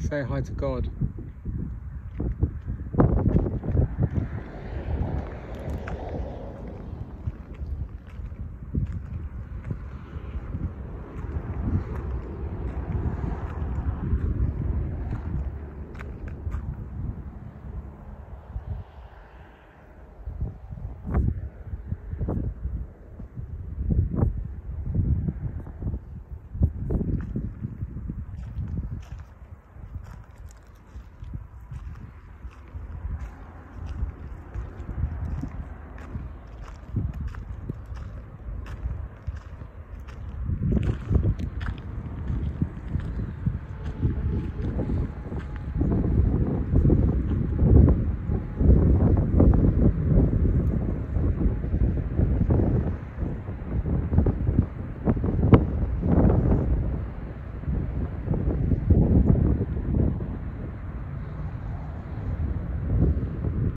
Say hi to God.